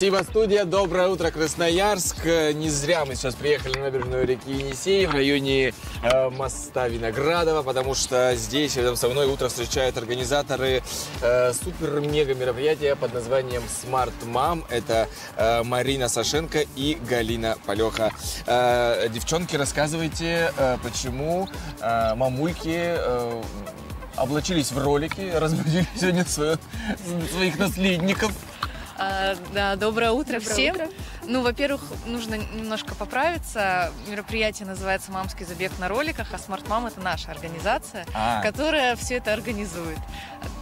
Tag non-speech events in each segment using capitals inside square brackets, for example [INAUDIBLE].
Спасибо, студия. Доброе утро, Красноярск. Э, Не зря мы сейчас приехали на набережную реки Енисей в районе э, моста Виноградова, потому что здесь рядом со мной утро встречают организаторы э, супер-мега мероприятия под названием Smart Mom. Это э, Марина Сашенко и Галина Полеха. Э, девчонки, рассказывайте, э, почему э, мамульки э, облачились в ролики, [LAUGHS] разбудили сегодня своих наследников. А, да, доброе утро Доброе всем. утро. Ну, во-первых, нужно немножко поправиться. Мероприятие называется «Мамский забег на роликах», а Smart Mom – это наша организация, А. которая все это организует.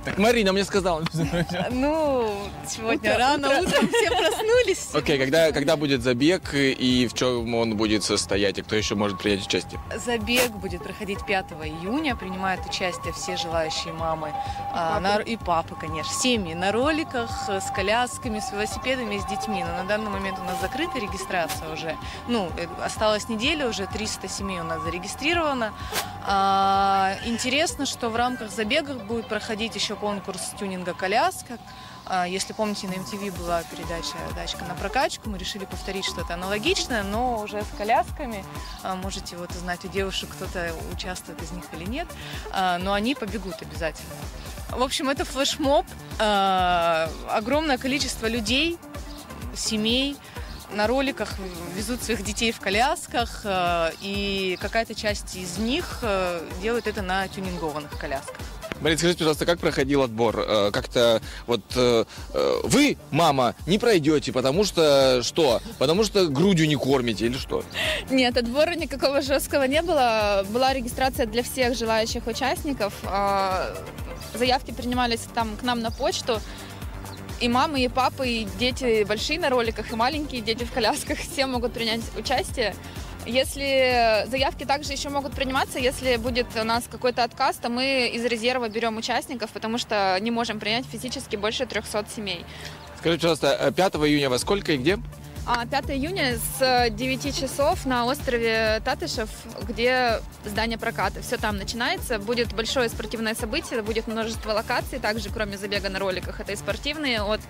Так Марина мне сказала. [LAUGHS] Ну, сегодня Утро, рано утро. утром все проснулись. Окей, когда, когда будет забег и в чем он будет состоять, и кто еще может принять участие? Забег будет проходить 5 июня. Принимают участие все желающие мамы а, на- и папы, конечно. Семьи на роликах, э, с колясками, с велосипедами, с детьми. Но на данный момент у нас закрыта регистрация уже. Ну, э, осталась неделя, уже 300 семей у нас зарегистрировано. А, интересно, что в рамках забега будет проходить еще конкурс тюнинга коляска. А, Если помните, на MTV была передача «Дачка на прокачку», мы решили повторить что-то аналогичное, но уже с колясками. А, Можете вот узнать у девушек, кто-то участвует из них или нет, А, но они побегут обязательно. В общем, это флешмоб, огромное количество людей, семей, на роликах везут своих детей в колясках, э, и какая-то часть из них э, делает это на тюнингованных колясках. Марина, скажите, пожалуйста, как проходил отбор? Э, Как-то вот вы, мама, не пройдете, потому что что? Потому что грудью не кормите или что? Нет, отбора никакого жесткого не было. Была регистрация для всех желающих участников. А, Заявки принимались там к нам на почту. И мамы, и папы, и дети большие на роликах, и маленькие дети в колясках. [LAUGHS] Все могут принять участие. Если заявки также еще могут приниматься, если будет у нас какой-то отказ, то мы из резерва берем участников, потому что не можем принять физически больше 300 семей. Скажите, пожалуйста, э, 5 июня во сколько и где? А 5 июня с 9 часов на острове Татышев, где здание проката. Все там начинается. Будет большое спортивное событие, будет множество локаций, также кроме забега на роликах. Это и спортивные от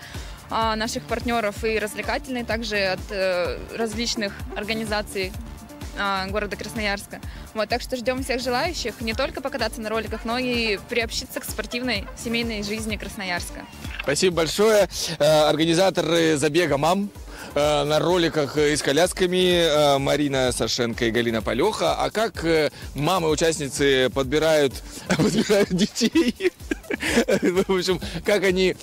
а, наших партнеров, и развлекательные, также от э, различных организаций а, города Красноярска. Вот, так что ждем всех желающих не только покататься на роликах, но и приобщиться к спортивной семейной жизни Красноярска. Спасибо большое. Э, Организаторы забега «Мам» э, на роликах э, и с колясками э, Марина Сашенко и Галина Полеха. А как мамы-участницы подбирают, [LAUGHS] подбирают детей? [LAUGHS] В общем, как они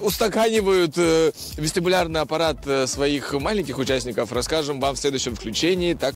устаканивают вестибулярный аппарат своих маленьких участников, расскажем вам в следующем включении. Так